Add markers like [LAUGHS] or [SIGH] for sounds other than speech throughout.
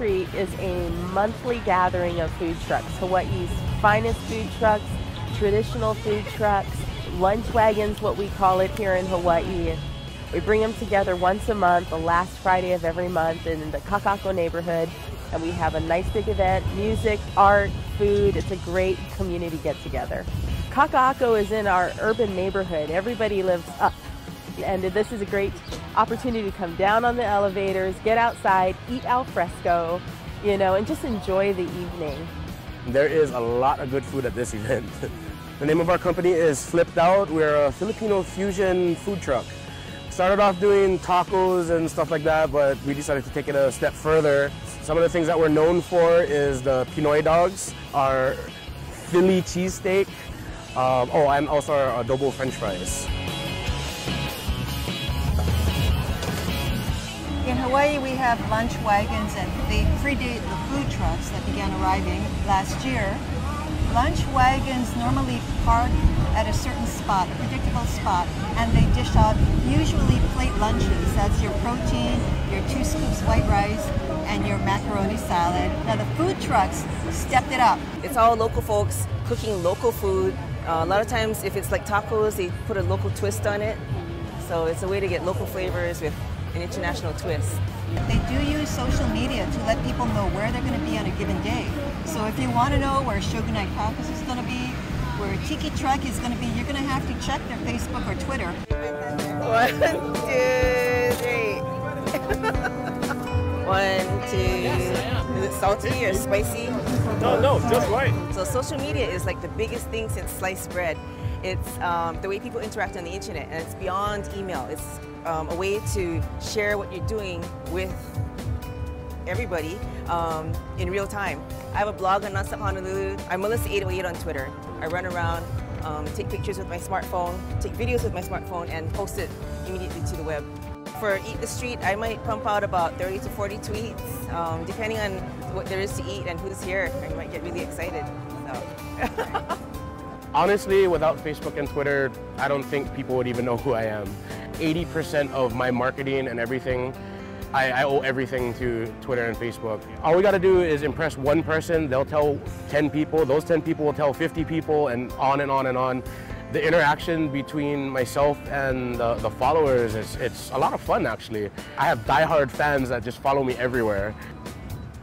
Street is a monthly gathering of food trucks, Hawaii's finest food trucks, traditional food trucks, lunch wagons, what we call it here in Hawaii. We bring them together once a month, the last Friday of every month in the Kaka'ako neighborhood, and we have a nice big event, music, art, food. It's a great community get together. Kaka'ako is in our urban neighborhood. Everybody lives up. And this is a great opportunity to come down on the elevators, get outside, eat al fresco, you know, and just enjoy the evening. There is a lot of good food at this [LAUGHS] event. the name of our company is Flipt Out. We're a Filipino fusion food truck. Started off doing tacos and stuff like that, but we decided to take it a step further. Some of the things that we're known for is the Pinoy dogs, our Philly cheesesteak, um, oh, and also our adobo french fries. Hawaii, we have lunch wagons and they predate the food trucks that began arriving last year. Lunch wagons normally park at a certain spot, a predictable spot, and they dish out usually plate lunches. That's your protein, your two scoops white rice, and your macaroni salad. Now the food trucks stepped it up. It's all local folks cooking local food. Uh, a lot of times if it's like tacos, they put a local twist on it. So it's a way to get local flavors with an international twist. They do use social media to let people know where they're going to be on a given day. So if you want to know where Shogunai Tacos is going to be, where Tiki Truck is going to be, you're going to have to check their Facebook or Twitter. One, two, three. [LAUGHS] One, two. Is it salty or spicy? No, no, just right. So social media is like the biggest thing since sliced bread. It's um, the way people interact on the internet, and it's beyond email. It's um, a way to share what you're doing with everybody um, in real time. I have a blog on Nonstop Honolulu. I'm Melissa808 on Twitter. I run around, um, take pictures with my smartphone, take videos with my smartphone, and post it immediately to the web. For Eat the Street, I might pump out about 30 to 40 tweets, um, depending on what there is to eat and who's here. I might get really excited. So. [LAUGHS] Honestly, without Facebook and Twitter, I don't think people would even know who I am. 80% of my marketing and everything, I, I, owe everything to Twitter and Facebook. All we got to do is impress one person, they'll tell 10 people, those 10 people will tell 50 people, and on and on and on. The interaction between myself and the, the followers, is, it's a lot of fun actually. I have diehard fans that just follow me everywhere.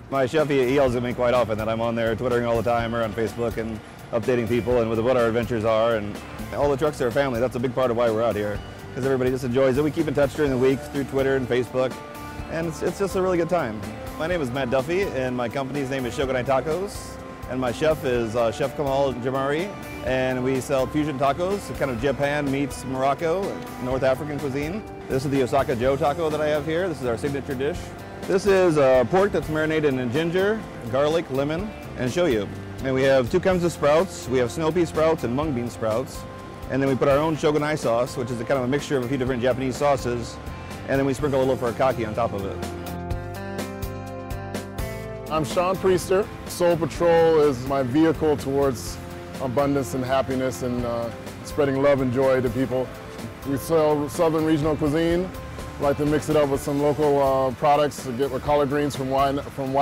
My chef, he yells at me quite often that I'm on there twittering all the time or on Facebook and updating people and with what our adventures are. And all the trucks are a family. That's a big part of why we're out here because everybody just enjoys it. We keep in touch during the week through Twitter and Facebook, and it's, it's just a really good time. My name is Matt Duffy, and my company's name is Shogunai Tacos, and my chef is uh, Chef Kamal Jemmari, and we sell fusion tacos, kind of Japan meets Morocco, North African cuisine. This is the Osaka Joe taco that I have here. This is our signature dish. This is uh, pork that's marinated in ginger, garlic, lemon, and shoyu. And we have two kinds of sprouts. We have snow pea sprouts and mung bean sprouts. And then we put our own shogunai sauce, which is a kind of a mixture of a few different Japanese sauces. And then we sprinkle a little furikake on top of it. I'm Sean Priester. Soul Patrol is my vehicle towards abundance and happiness and uh, spreading love and joy to people. We sell Southern regional cuisine. like to mix it up with some local uh, products. I get my collard greens from, Wai, from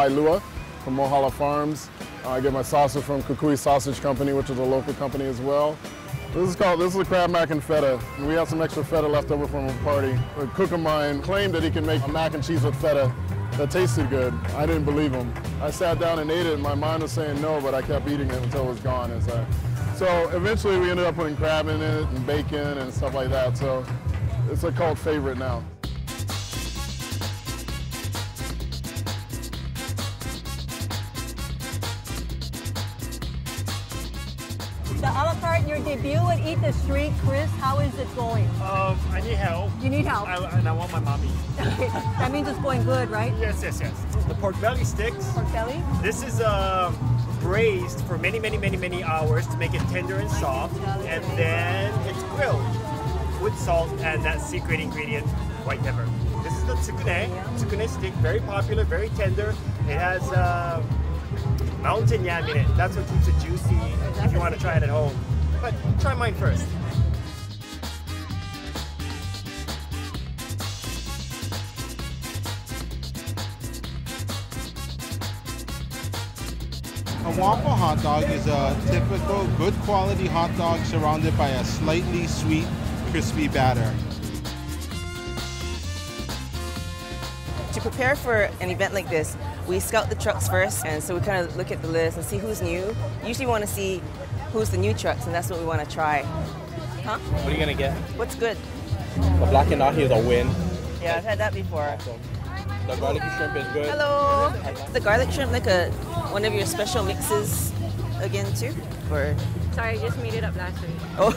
from Mohala Farms. Uh, I get my sausage from Kukui Sausage Company, which is a local company as well. This is called, this is a crab mac and feta. We have some extra feta left over from a party. A cook of mine claimed that he can make a mac and cheese with feta that tasted good. I didn't believe him. I sat down and ate it and my mind was saying no, but I kept eating it until it was gone. And so eventually we ended up putting crab in it and bacon and stuff like that. So it's a cult favorite now. The a la carte, your debut at Eat the Street, Chris, how is it going? Um, I need help. You need help? I, and I want my mommy. [LAUGHS] that means it's going good, right? Yes, yes, yes. The pork belly sticks. Pork belly? This is uh, braised for many, many, many, many hours to make it tender and soft. And then it's grilled with salt and that secret ingredient, white pepper. This is the tsukune. Tsukune stick, very popular, very tender. It has uh, mountain yam in it. That's what keeps it juicy if you want to try it at home. But try mine first. A waffle hot dog is a typical good quality hot dog surrounded by a slightly sweet, crispy batter. To prepare for an event like this, we scout the trucks first, and so we kind of look at the list and see who's new. Usually, want to see who's the new trucks, and that's what we want to try. Huh? What are you gonna get? What's good? The blackened ahi is a win. Yeah, I've had that before. The garlic shrimp is good. Hello. The garlic shrimp like a one of your special mixes again too, or Sorry, I just made it up last week. oh,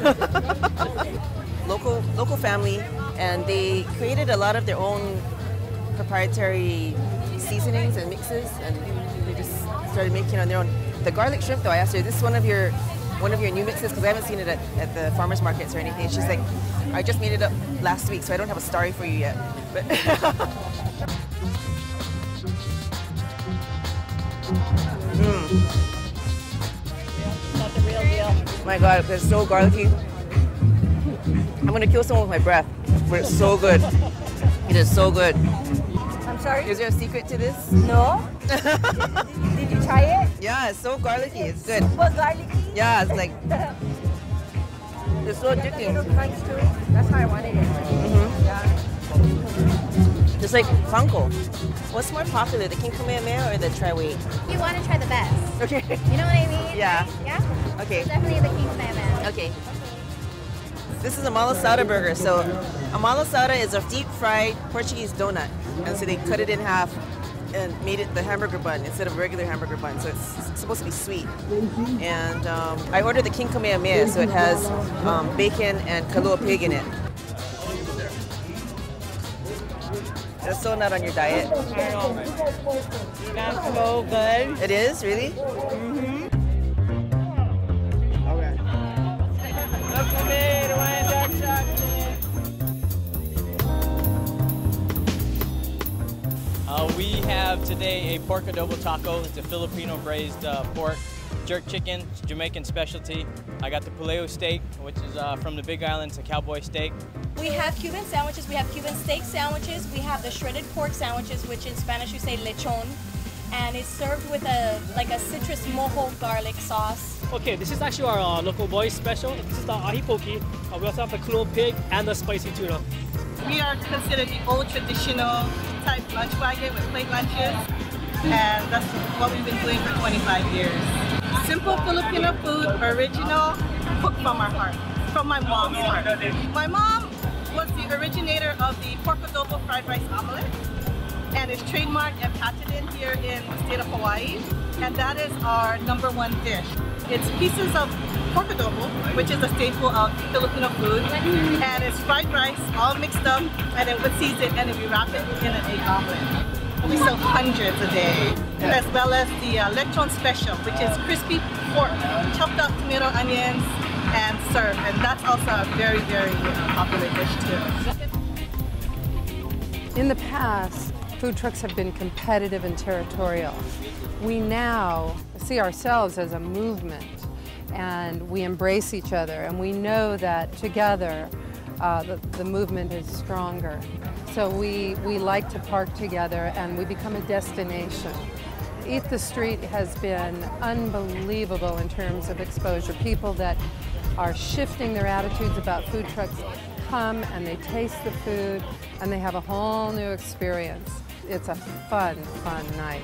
[LAUGHS] local local family, and they created a lot of their own proprietary seasonings and mixes, and they just started making on their own. The garlic shrimp, though, I asked her, "This is one of your one of your new mixes?" Because I haven't seen it at, at the farmers markets or anything. She's like, "I just made it up last week, so I don't have a story for you yet." But [LAUGHS] hmm. Not the real deal. My God, it's so garlicky. I'm gonna kill someone with my breath, but it's so good. It is so good. I'm sorry? Is there a secret to this? No? [LAUGHS] Did you try it? Yeah, it's so garlicky. It's good. Was garlicky? Yeah, it's like [LAUGHS] it's so Little addicting. crunch to it. That's how I wanted it. Mhm. Yeah. Just like Funko. What's more popular, the King Kamehameha or the Tri Weight? You want to try the best. Okay. You know what I mean? Yeah. right? Yeah? Okay. Definitely the King's Salmon. Okay. This is a malasada burger. So a malasada is a deep fried Portuguese donut. And so they cut it in half and made it the hamburger bun instead of a regular hamburger bun. So it's supposed to be sweet. And um, I ordered the King Kamehameha, so it has um, bacon and kalua pig in it. That's so not on your diet. That's so good. It is, really? Uh, today a pork adobo taco. It's a Filipino braised uh, pork, jerk chicken, Jamaican specialty. I got the pulehu steak, which is uh, from the Big Island. It's a cowboy steak. We have Cuban sandwiches, we have Cuban steak sandwiches, we have the shredded pork sandwiches, which in Spanish you say lechon, and it's served with a like a citrus mojo garlic sauce. Okay, this is actually our uh, local boys special. This is the ahi poke. Uh, we also have the kalua pig and the spicy tuna. We are considered the old traditional type lunch wagon with plate lunches, and that's what we've been doing for 25 years. Simple Filipino food, original, cooked from our heart, from my mom's heart. My mom was the originator of the pork adobo fried rice omelet, and it's trademarked and patented here in the state of Hawaii, and that is our number one dish. It's pieces of pork adobo, which is a staple of Filipino food, and it's fried rice all mixed up, and then we season and then we wrap it in an egg omelet. We sell hundreds a day, as well as the uh, lechon special, which is crispy pork, chopped up tomato, onions, and served, and that's also a very, very popular dish too. In the past, food trucks have been competitive and territorial. We now see ourselves as a movement and we embrace each other and we know that together uh, the, the movement is stronger. So we, we like to park together and we become a destination. Eat the Street has been unbelievable in terms of exposure. People that are shifting their attitudes about food trucks come and they taste the food and they have a whole new experience. It's a fun, fun night.